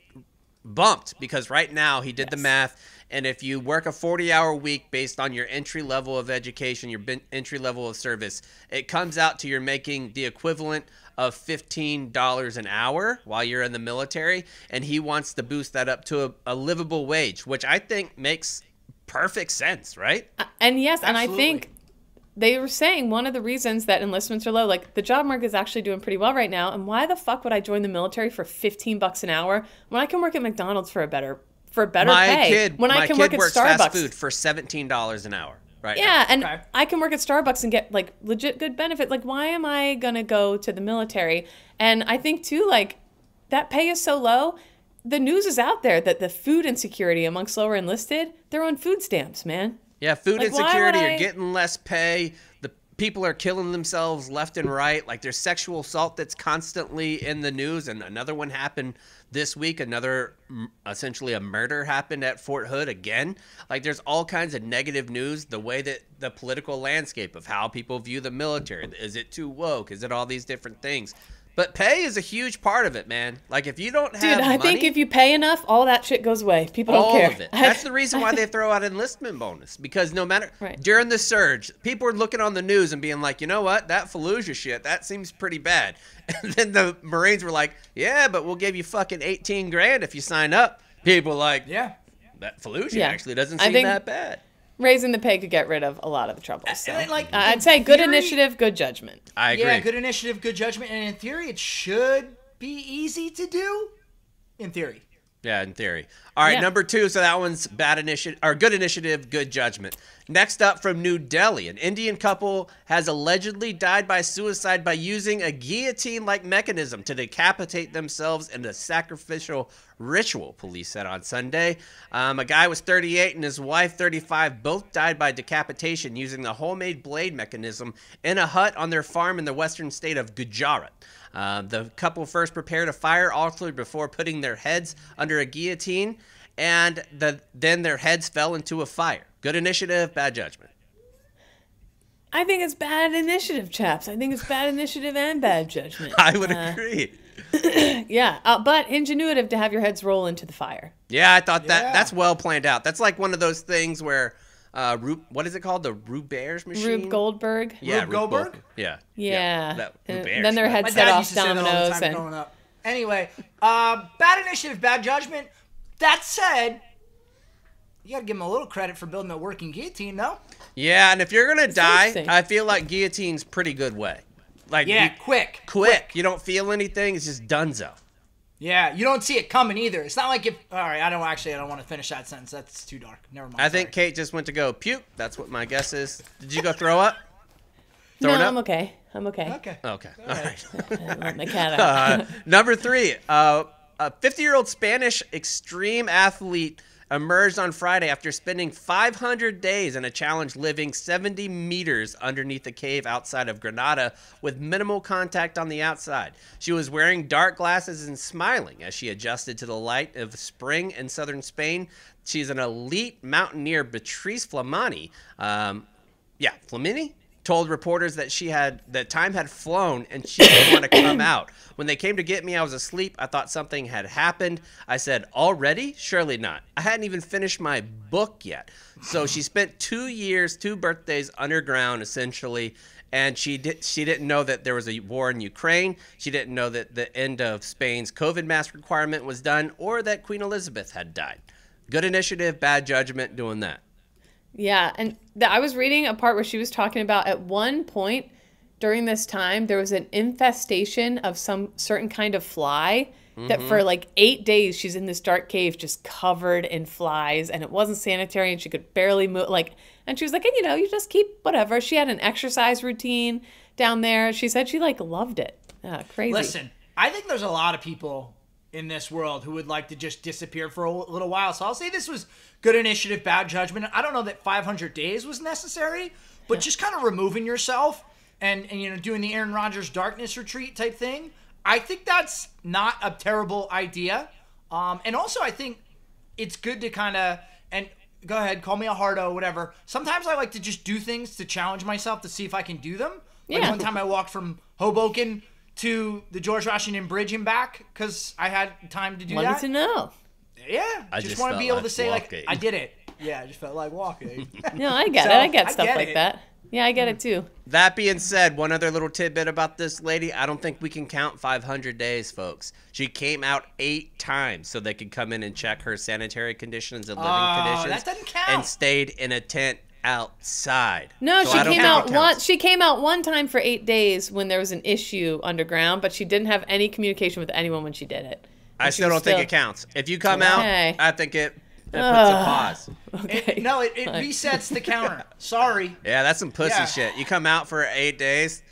bumped because right now he did the math. And if you work a 40 hour week based on your entry level of education, your entry level of service, it comes out to you're making the equivalent of $15 an hour while you're in the military. And he wants to boost that up to a, a livable wage, which I think makes perfect sense, right? Uh, and yes, and I think they were saying one of the reasons that enlistments are low, like the job market is actually doing pretty well right now. And why the fuck would I join the military for 15 bucks an hour when I can work at McDonald's for a better for better My pay? kid, when my I can kid work at works Starbucks. fast food for seventeen dollars an hour. Right. now. Yeah, and Okay. I can work at Starbucks and get like legit good benefit. Like, why am I gonna go to the military? And I think too, like that pay is so low. The news is out there that the food insecurity amongst lower enlisted, they're on food stamps, man. Yeah, food Like, insecurity. would You're I- getting less pay. People are killing themselves left and right. Like there's sexual assault that's constantly in the news, and another one happened this week. Another, essentially, a murder happened at Fort Hood again. Like there's all kinds of negative news. The way that the political landscape of how people view the military is it too woke? Is it all these different things? But pay is a huge part of it, man. Like if you don't have Dude, have I think if you pay enough, all that shit goes away. People don't all care. of it. <laughs> That's the reason why <laughs> they throw out enlistment bonus because no matter Right. during the surge, people are looking on the news and being like, you know what, that Fallujah shit, that seems pretty bad. <laughs> And then the Marines were like, yeah, but we'll give you fucking eighteen grand if you sign up. People like, Yeah. that Fallujah Yeah. actually doesn't I seem think- that bad. Raising the pay could get rid of a lot of the trouble. So. And, like, uh, I'd in say good theory- initiative, good judgment. I agree. Yeah, good initiative, good judgment, and in theory, it should be easy to do. In theory. Yeah, in theory. All right, Yeah. number two. So that one's bad initiative or good initiative, good judgment. Next up from New Delhi, an Indian couple has allegedly died by suicide by using a guillotine-like mechanism to decapitate themselves in a sacrificial ritual. Police said on Sunday. Um, a guy was 38 and his wife 35 both died by decapitation using the homemade blade mechanism in a hut on their farm in the western state of Gujarat. Uh, the couple first prepared a fire altar before putting their heads under a guillotine, and the, then their heads fell into a fire. Good initiative, bad judgment. I think it's bad initiative, chaps. I think it's bad initiative and bad judgment. <laughs> I would Uh, agree. <clears throat> Yeah, uh, but ingenuitive to have your heads roll into the fire. Yeah, I thought that Yeah. that's well planned out. That's like one of those things where, uh, Rube, what is it called? The Ruber's machine. Rube Goldberg. Yeah, Rube Goldberg? Yeah. Yeah. that then their My heads set off used to say that all the dominoes and up. Anyway, uh, bad initiative, bad judgment. That said, you gotta give him a little credit for building a working guillotine, though. Yeah, and if you're gonna die. I feel like guillotine's pretty good way. Like Yeah, you- quick, quick. You don't feel anything. It's just dunzo. Yeah, you don't see it coming either. It's not like if. All right, I don't actually. I don't want to finish that sentence. That's too dark. Never mind. I think sorry. Kate just went to go puke. That's what my guess is. Did you go throw up? <laughs> no, Throwing up? I'm okay. I'm okay. Okay. Okay. All right. <laughs> Let my cat out. Uh, number three, uh, a 50 year old Spanish extreme athlete emerged on Friday after spending 500 days in a challenge living 70 meters underneath a cave outside of Granada with minimal contact on the outside. She was wearing dark glasses and smiling as she adjusted to the light of spring in southern Spain. She's an elite mountaineer, Beatrice Flamini. Um, yeah, Flamini told reporters that she had that time had flown and she didn't want to come out. When they came to get me, I was asleep. I thought something had happened. I said, "Already? Surely not. I hadn't even finished my book yet." So she spent 2 years, two birthdays underground essentially. And she. She didn't know that there was a war in Ukraine. She didn't know that the end of Spain's COVID mask requirement was done, or that Queen Elizabeth had died. Good initiative, bad judgment doing that. Yeah, and th- I was reading a part where she was talking about at one point during this time there was an infestation of some certain kind of fly that Mm-hmm. for like 8 days she's in this dark cave just covered in flies and it wasn't sanitary and she could barely move like and she was like, and, you know, you just keep whatever. She had an exercise routine down there. She said she like loved it. Ah, crazy. Listen, I think there's a lot of people in this world who would like to just disappear for a little while. So I'll say this was good initiative, bad judgment. I don't know that 500 days was necessary, but just kind of removing yourself and, and you know doing the Aaron Rodgers darkness retreat type thing. I think that's not a terrible idea. Um, and also, I think it's good to kind of and go ahead, call me a hardo, whatever. Sometimes I like to just do things to challenge myself to see if I can do them. Like Yeah. one time I walked from Hoboken to the George Washington Bridge and back because I had time to do Wanted that. to know. Yeah, I just, just want to be able like to say walking. like I did it. <laughs> Yeah, I just felt like walking. <laughs> No, I get So, it. I get I stuff get like it. that. Yeah, I get it too. That being said, one other little tidbit about this lady, I don't think we can count 500 days, folks. She came out eight times so they could come in and check her sanitary conditions and living Oh, conditions. that doesn't count. And stayed in a tent outside. No, So she came out counts. one. She came out one time for eight days when there was an issue underground, but she didn't have any communication with anyone when she did it. I And she still don't think it counts. If you come Okay. out, I think it, it puts a pause. Okay. It, no, it, it resets the counter. <laughs> Sorry. Yeah, that's some pussy Yeah. shit. You come out for eight days.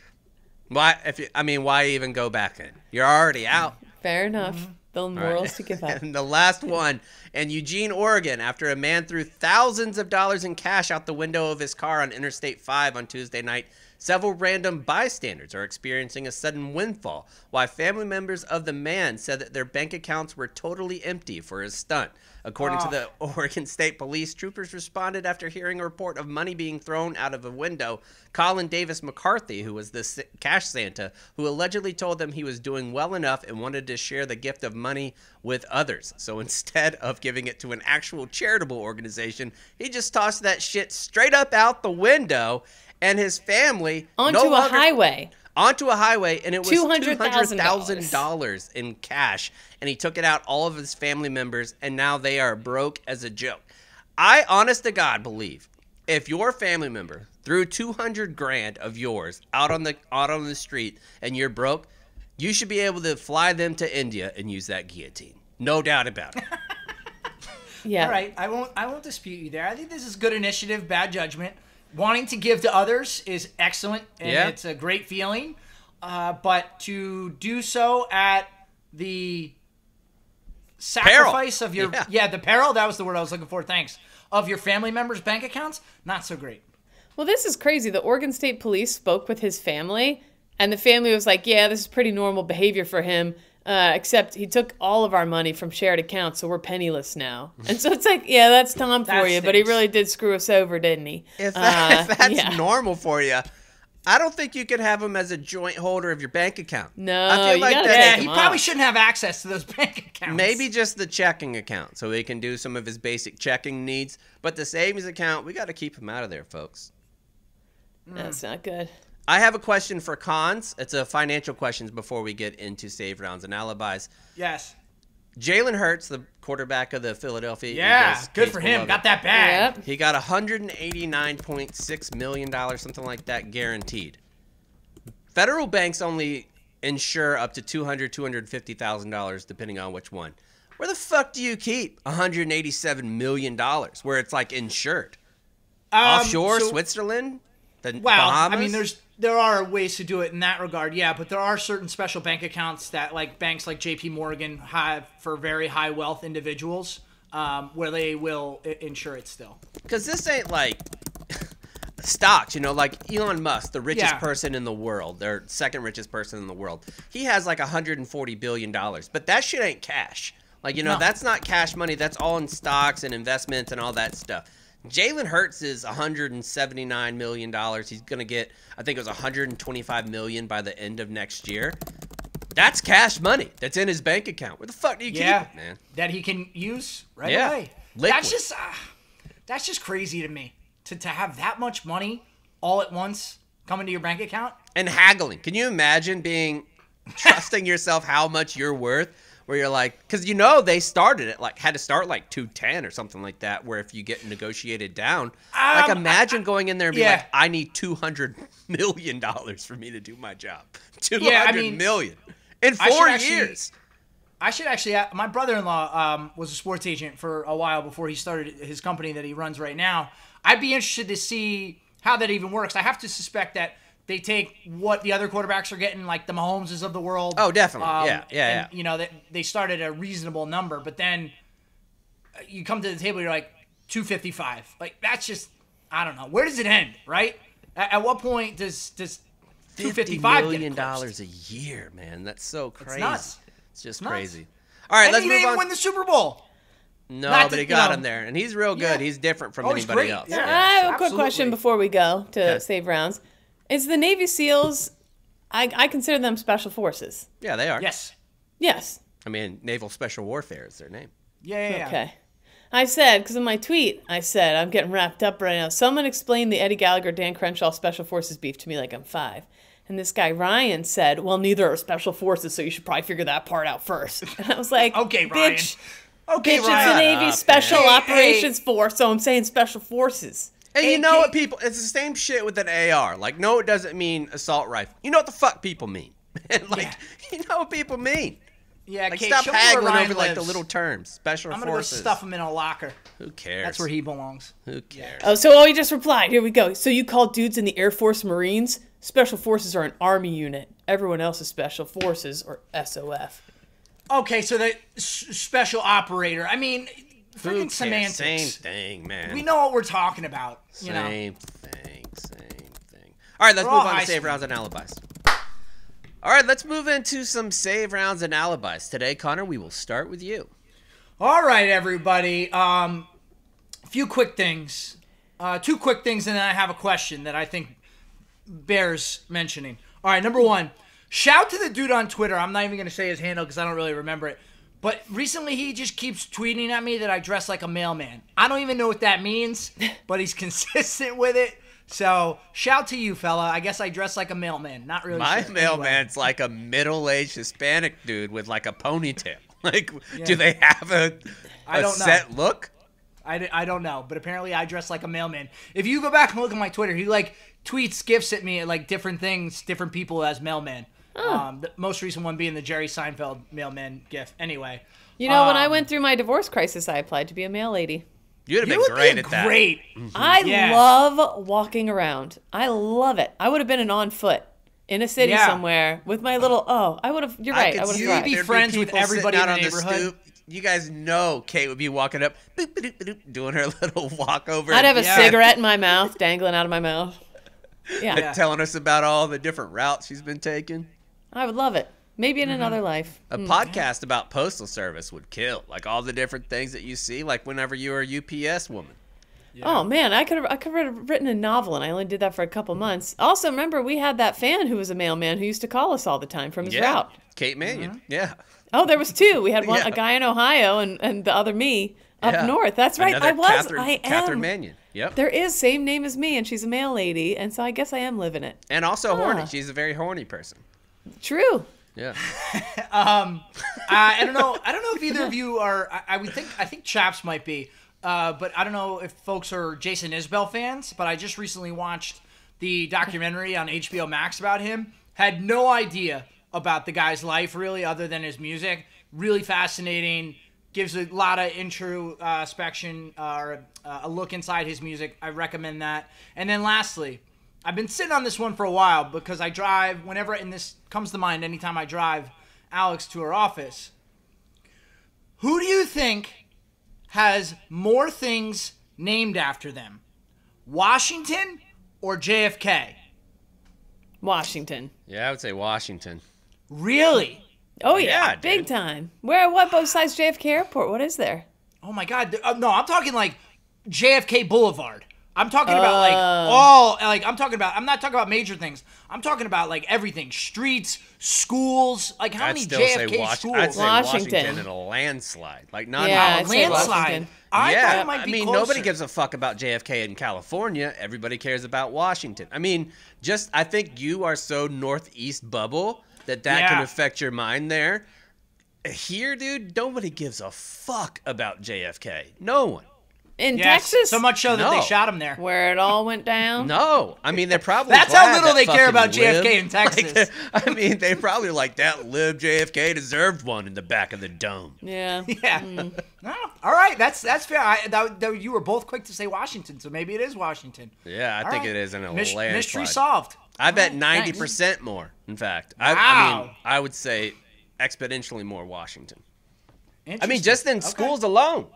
Why? If you, I mean, why even go back in? You're already out. Fair enough. Mm-hmm. The All right. morals to give up. <laughs> and the last one in Eugene, Oregon, after a man threw thousands of dollars in cash out the window of his car on Interstate 5 on Tuesday night, several random bystanders are experiencing a sudden windfall, while family members of the man said that their bank accounts were totally empty for his stunt. According to the oh. <laughs> Oregon State Police, troopers responded after hearing a report of money being thrown out of a window. Colin Davis McCarthy, who was the cash Santa, who allegedly told them he was doing well enough and wanted to share the gift of money with others. So <laughs> instead of giving it to an actual charitable organization, he just tossed that shit straight up out the window. And his family Onto no a longer- highway. onto a highway and it was $200,000. $200,000 in cash and he took it out all of his family members and now they are broke as a joke. I honest to God believe if your family member threw 200 grand of yours out on the out on the street and you're broke, you should be able to fly them to India and use that guillotine. No doubt about it. <laughs> Yeah. All right, I won't. I won't dispute you there. I think this is good initiative, bad judgment. Wanting to give to others is excellent, and Yeah. it's a great feeling. Uh, but to do so at the sacrifice of your Yeah. yeah. the peril that was the word I was looking for. Thanks of your family members' bank accounts, not so great. Well, this is crazy. The Oregon State Police spoke with his family, and the family was like, "Yeah, this is pretty normal behavior for him." Uh, except he took all of our money from shared accounts, so we're penniless now. And so it's like, yeah, that's Tom for That you, but he really did screw us over, didn't he? If, that, Uh, <laughs> if that's yeah. normal for you, I don't think you could have him as a joint holder of your bank account. No, I feel you like that Yeah, him he off. probably shouldn't have access to those <laughs> bank accounts. Maybe just the checking account so he can do some of his basic checking needs. But the savings account, we got to keep him out of there, folks. That's not good. I have a question for cons. It's a financial questions before we get into save rounds and alibis. Yes. Jalen Hurts, the quarterback of the Philadelphia Yeah. Eagles, Good for him. beloved, Got that bag. Yep. He got 189.6 million dollars, something like that, guaranteed. Federal banks only insure up to 200, 250 thousand dollars, depending on which one. Where the fuck do you keep 187 million dollars, where it's like insured? Um, Offshore, so- Switzerland, the Well, Bahamas. I mean, there's there are ways to do it in that regard, yeah. But there are certain special bank accounts that, like banks like J.P. Morgan, have for very high wealth individuals, um, where they will I- insure it still. because this ain't like <laughs> stocks, you know, like Elon Musk, the richest Yeah. person in the world, or second richest person in the world. He has like 140 billion dollars, but that shit ain't cash. Like you know, No. that's not cash money. That's all in stocks and investments and all that stuff. Jalen Hurts is 179 million dollars. He's gonna get, I think it was 125 million by the end of next year. That's cash money. That's in his bank account. Where the fuck do you Yeah, keep it, man? that he can use right Yeah. away. Liquid. That's just uh, that's just crazy to me to to have that much money all at once come into your bank account. and haggling. Can you imagine being trusting yourself how much you're worth? Where you're like, because you know they started it like had to start like two ten or something like that. Where if you get negotiated down, like Um, imagine going in there and yeah. like, I need two hundred million dollars for me to do my job. <laughs> Two Yeah, I hundred mean, million in I four actually- years. I should actually. My brother-in-law um, was a sports agent for a while before he started his company that he runs right now. I'd be interested to see how that even works. I have to suspect that they take what the other quarterbacks are getting, like the Mahomeses of the world. Oh, definitely. Yeah, yeah, and, You know that they started a reasonable number, but then uh, you come to the table, you're like two fifty-five. Like that's just I don't know. Where does it end, right? At, at what point does does 255 million get dollars a year, man. That's so crazy. nuts. It's just nuts. crazy. All right, And let's he move didn't even on. win the Super Bowl. no, not but to- he you got know- him there, and he's real good. Yeah. He's different from Oh, anybody great. else. Yeah. I have a quick absolutely. question before we go to Okay. save rounds. Is the Navy SEALs? I, I consider them special forces. Yeah, they are. Yes. Yes. I mean, Naval Special Warfare is their name. Yeah, yeah, yeah. Okay. I said, because in my tweet, I said, I'm getting wrapped up right now. Someone explained the Eddie Gallagher, Dan Crenshaw Special Forces beef to me like I'm five. And this guy, Ryan, said, Well, neither are Special Forces, so you should probably figure that part out first. <laughs> And I was like, Okay, Ryan. Bitch, Okay, bitch it's Ryan. the Navy up, Special. Hey, Operations Force, so I'm saying Special Forces. And you know AK what people? It's the same shit with an AR. Like, no, it doesn't mean assault rifle. You know what the fuck people mean? <laughs> Like, Yeah. <laughs> you know what people mean. Yeah, Like, Kate, stop show haggling Ryan over like the little terms. Special I'm gonna forces. go stuff him in a locker. Who cares? That's where he belongs. Who cares? Oh, so oh, he just replied. Here we go. So you call dudes in the Air Force Marines? Special Forces are an Army unit. Everyone else is Special Forces or SOF. Okay, so the special operator. I mean, Who freaking semantics. Same thing, man. We know what we're talking about. You know. Same thing, same thing. All right, let's We're move on to save rounds and alibis. All right, let's move into some save rounds and alibis. Today, Connor, we will start with you. All right, everybody. Um, a few quick things. Uh, two quick things, and then I have a question that I think bears mentioning. All right, number one, shout to the dude on Twitter. I'm not even going to say his handle because I don't really remember it. But recently, he just keeps tweeting at me that I dress like a mailman. I don't even know what that means, <laughs> but he's consistent with it. So, shout to you, fella. I guess I dress like a mailman. Not really. My sure. mailman's like a middle-aged Hispanic dude with like a ponytail. <laughs> Like, Yeah. do they have a, I a don't know. set look? I don't know, but apparently I dress like a mailman. If you go back and look at my Twitter, he like tweets gifts at me at like different things, different people as mailman. Um, the most recent one being the Jerry Seinfeld mailman gif. Anyway, You know, when I Um, went through my divorce crisis, I applied to be a mail lady. You'd have you been would great be at that. great. I Yeah. love walking around. I love it. I would have been an on foot in a city Yeah. somewhere with my little. Oh, I would have. You're right. I, could would have. be there'd friends with everybody sitting in the on neighborhood. stoop. You guys know Kate would be walking up, boop, boop, boop, boop, doing her <laughs> little walk over. I'd have a Yeah. cigarette in my mouth, dangling out of my mouth. <laughs> Yeah, Yeah. telling us about all the different routes she's been taking. I would love it. Maybe Mm-hmm. in another life. A podcast about postal service would kill. Like all the different things that you see, like whenever you were a UPS woman. Oh man, I could have I could have written a novel, and I only did that for a couple months. Also, remember we had that fan who was a mailman who used to call us all the time from his Yeah. route. Kate Mannion. Mm-hmm. Yeah. Oh, there was two. We had <laughs> one Yeah. a guy in Ohio and, and the other me up Yeah. north. That's right. Another I was. Catherine, I am. Catherine Mannion. Yep. There is same name as me, and she's a mail lady, and so I guess I am living it. and also horny. Ah. She's a very horny person. True. Yeah. <laughs> Uh, I don't know. I don't know if either of you are. I, I would think. I think Chaps might be. Uh, but I don't know if folks are Jason Isbell fans. But I just recently watched the documentary on HBO Max about him. Had no idea about the guy's life really, other than his music. Really fascinating. Gives a lot of introspection uh, or uh, a look inside his music. I recommend that. And then lastly, I've been sitting on this one for a while because I drive whenever, and this comes to mind anytime I drive Alex to her office. Who do you think has more things named after them? Washington or JFK? Washington. Yeah, I would say Washington. Really? Oh yeah, Yeah, big dude. time. Where? What? Besides JFK Airport, what is there? Oh my God! uh, no, I'm talking like JFK Boulevard. I'm talking about like Oh. all like I'm talking about. I'm not talking about major things. I'm talking about like everything: streets, schools. Like how I'd many still JFK say Was- schools? I'd say Washington. Washington in a landslide. Like not Yeah, even landslide. I yeah, thought it might be I mean, closer. nobody gives a fuck about JFK in California. Everybody cares about Washington. I mean, just I think you are so northeast bubble that that can affect your mind there. Here, dude, nobody gives a fuck about JFK. No one. In Yes, Texas, so much so that they shot him there. where it all went down. No, I mean they're probably. That's how little that they care fucking about JFK lib- in <laughs> Texas. Like, I mean, they probably like that. Lib JFK deserved one in the back of the dome. Yeah. <laughs> Yeah. Hmm. No, all right, that's that's fair. I, that, that, you were both quick to say Washington, so maybe it is Washington. Yeah, I All think right. it is in a Mys- landslide. mystery solved. I bet All right, ninety thanks. percent more. In fact, I, I Wow. mean, I would say exponentially more Washington. I mean, just in Okay. schools alone,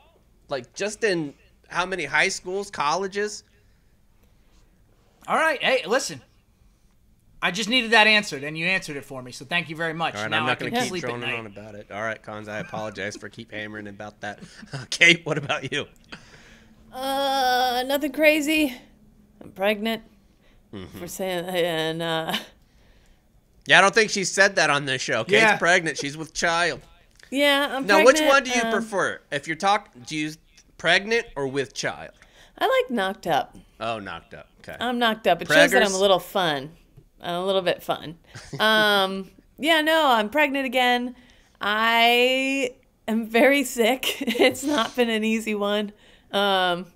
like just in how many high schools, colleges. All right, hey, listen. I just needed that answered, and you answered it for me. So thank you very much. All right, now I'm not going to keep sleep droning on about it. All right, cons, I apologize for keep hammering about that. <laughs> Kate, what about you? Uh, nothing crazy. I'm pregnant. Mm-hmm. For saying and uh, Yeah, I don't think she said that on this show. Kate's Yeah. pregnant. She's with child. yeah, I'm Now, pregnant. which one do you um, prefer? If you're talking, do you pregnant or with child? I like knocked up. Oh, knocked up. Okay. I'm knocked up. It shows that I'm a little fun. I'm a little bit fun. Um, <laughs> yeah, no, I'm pregnant again. I am very sick. <laughs> It's not been an easy one. Um,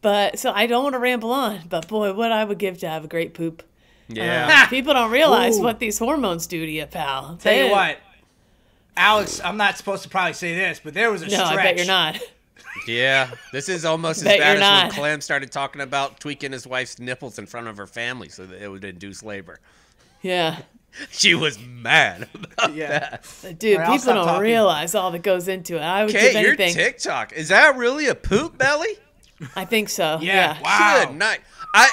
But so I don't want to ramble on, but boy, what I would give to have a great poop. Yeah. Uh, people don't realize Ooh. what these hormones do to you, pal. Tell They- you what, Alex, I'm not supposed to probably say this, but there was a No, stretch. I bet you're not. <laughs> Yeah, this is almost as bad as not. when Clem started talking about tweaking his wife's nipples in front of her family so that it would induce labor. Yeah. <laughs> She was mad about Yeah. that. Dude, All right, I'll people don't talking. realize all that goes into it. I would Kate, give your. TikTok is that really a poop belly? I think so. Yeah. Yeah. Wow. Good night. I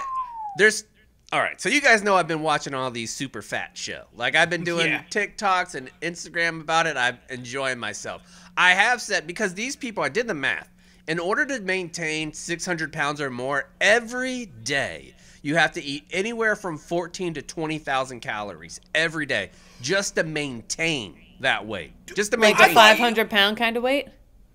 there's all right. So you guys know I've been watching all these super fat show. Like I've been doing Yeah. TikToks and Instagram about it. I'm enjoying myself. I have said because these people, I did the math. In order to maintain 600 pounds or more every day, you have to eat anywhere from 14 to 20,000 calories every day just to maintain that weight. Just to maintain Like maintain a 500 pound kind of weight?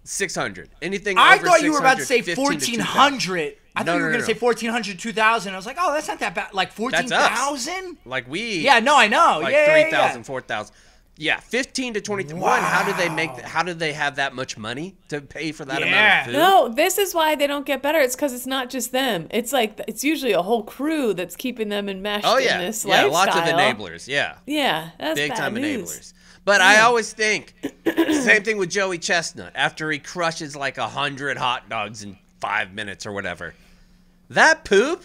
600. Anything I over thought you were about to say 15 to 2000. 1400. I No, thought you were no, going to no. say 1400, 2000. I was like, oh, that's not that bad. Like That's us. 14,000? Like we Yeah, no, I know. like yeah, yeah, 3,000, yeah. 4,000. Yeah, 15 to 20. One, how do they make how do they have that much money to pay for that Yeah. amount of food? No, this is why they don't get better. It's because it's not just them. It's like it's usually a whole crew that's keeping them enmeshed Oh yeah. in this Yeah, lots of enablers. Yeah. Yeah, that's Big bad time news. enablers. But I always think same thing with Joey Chestnut after he crushes like a hundred hot dogs in five minutes or whatever. That poop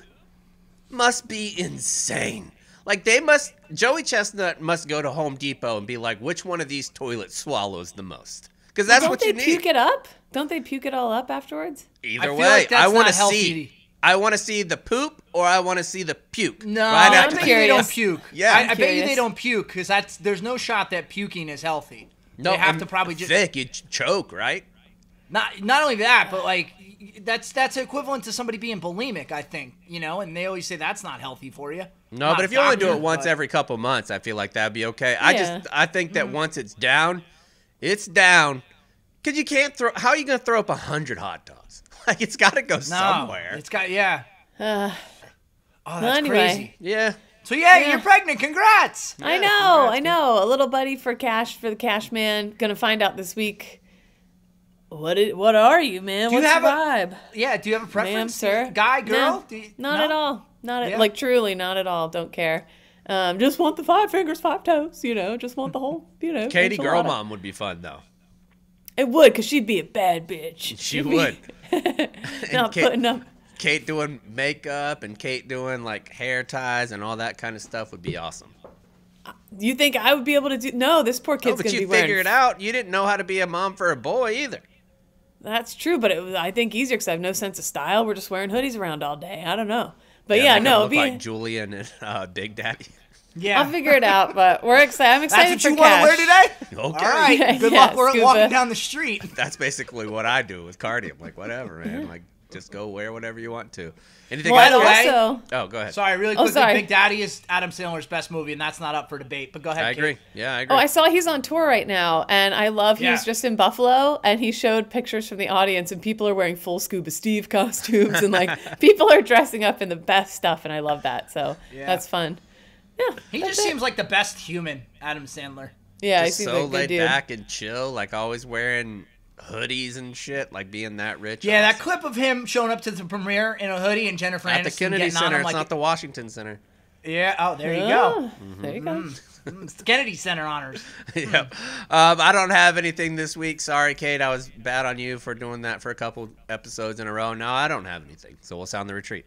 must be insane. Like they must Joey Chestnut must go to Home Depot and be like, which one of these toilets swallows the most? Because that's Don't what they you need. puke it up? Don't they puke it all up afterwards? Either I way, like I want to see. I want to see the poop or I want to see the puke. No, Right I after bet the- you they don't puke. <laughs> Yeah. I, I'm bet you they don't puke because that's there's no shot that puking is healthy. No, they have and to probably just thick. You choke, right? not not only that, but like that's that's equivalent to somebody being bulimic. I think you know, and they always say that's not healthy for you. No, but if you only do it once but- every couple months, I feel like that'd be okay. I just I think Mm-hmm. that once it's down, it's down. Cause you can't throw. How are you gonna throw up a hundred hot dogs? <laughs> Like it's got to go no, somewhere. it's got yeah. <sighs> Uh, Oh, that's anyway. crazy. Yeah. So yeah, Yeah. you're pregnant. Congrats. I know, I know. A little buddy for cash for the cash man. Gonna find out this week. What it, What are you, man? Do you What's have your a- vibe? Yeah. Do you have a preference? Ma'am, sir. Guy, girl? No, you- not no? at all. Not at, Yeah. like truly, not at all. Don't care. Um, just want the five fingers, five toes. You know, just want the whole. <laughs> You know, Katie Girl. Mom would be fun though. It would, cause she'd be a bad bitch. She She'd be <laughs> not Kate- putting up. Kate doing makeup and Kate doing like hair ties and all that kind of stuff would be awesome. You think I would be able to do? No, this poor Oh, kid's but gonna you be wearing. figured it out. You didn't know how to be a mom for a boy either. That's true, but it was, I think easier because I have no sense of style. We're just wearing hoodies around all day. I don't know, but yeah, they could no, look be, like Julian and uh, Big Daddy. Yeah. I'll figure it out. But we're excited. I'm That's excited what for you want to wear today? Okay. All right. <laughs> Good yeah, luck. We're scuba. walking down the street. That's basically what I do with Cardi. I'm like, whatever, man. <laughs> Like, just go wear whatever you want to. Anything Well, else? By the way- also, Oh, go ahead. Sorry, really Oh, quickly. sorry. Big Daddy is Adam Sandler's best movie, and that's not up for debate. But go ahead. I Kate. agree. Yeah, I agree. oh, I saw he's on tour right now, and I love he Yeah. was just in Buffalo, and he showed pictures from the audience, and people are wearing full Scuba Steve <laughs> costumes, and like <laughs> people are dressing up in the best stuff, and I love that. So Yeah. that's fun. Yeah, He just it. seems like the best human, Adam Sandler. yeah, he just seems so like laid back and chill, like always wearing hoodies and shit, like being that rich. Yeah, that clip of him showing up to the premiere in a hoodie and Jennifer at the Kennedy getting on Center. him It's like, not the Washington Center. yeah. Oh, there you Ah, go. There you go. It's the Kennedy Center honors. <laughs> yep. Um, I don't have anything this week. Sorry, Kate. I was bad on you for doing that for a couple episodes in a row. No, I don't have anything. So we'll sound the retreat.